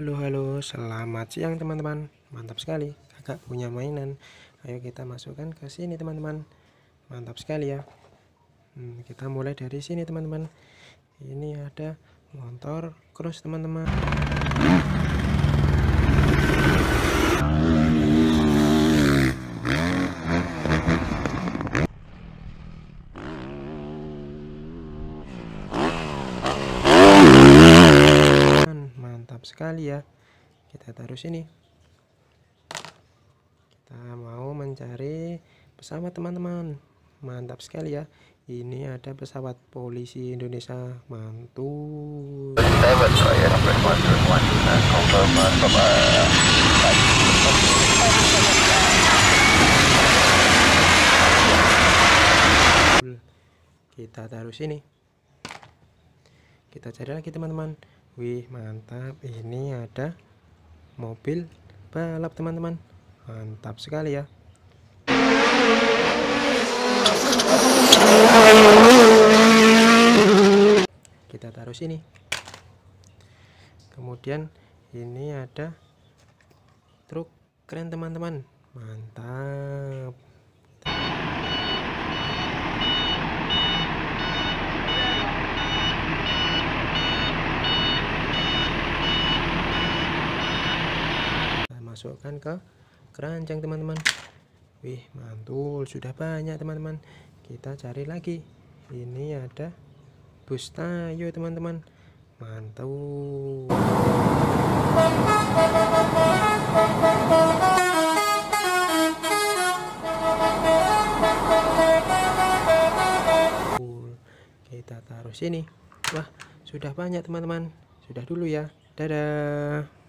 Halo halo. Selamat siang teman-teman. Mantap sekali. Kakak punya mainan. Ayo kita masukkan ke sini teman-teman. Mantap sekali ya. Hmm, kita mulai dari sini teman-teman. Ini ada motor cross teman-teman mantap sekali ya. Kita taruh sini. Kita mau mencari pesawat teman-teman. Mantap sekali ya. Ini ada pesawat polisi Indonesia. Mantul. Kita taruh sini. Kita cari lagi teman-teman Wih mantap. Ini ada mobil balap teman-teman. Mantap sekali ya. Kita taruh sini. Kemudian ini ada truk keren teman-teman. Mantap masukkan ke keranjang teman-teman. Wih mantul. Sudah banyak teman-teman. Kita cari lagi. Ini ada bus tayo teman-teman. Mantul. Kita taruh sini. Wah sudah banyak teman-teman. Sudah dulu ya. Dadah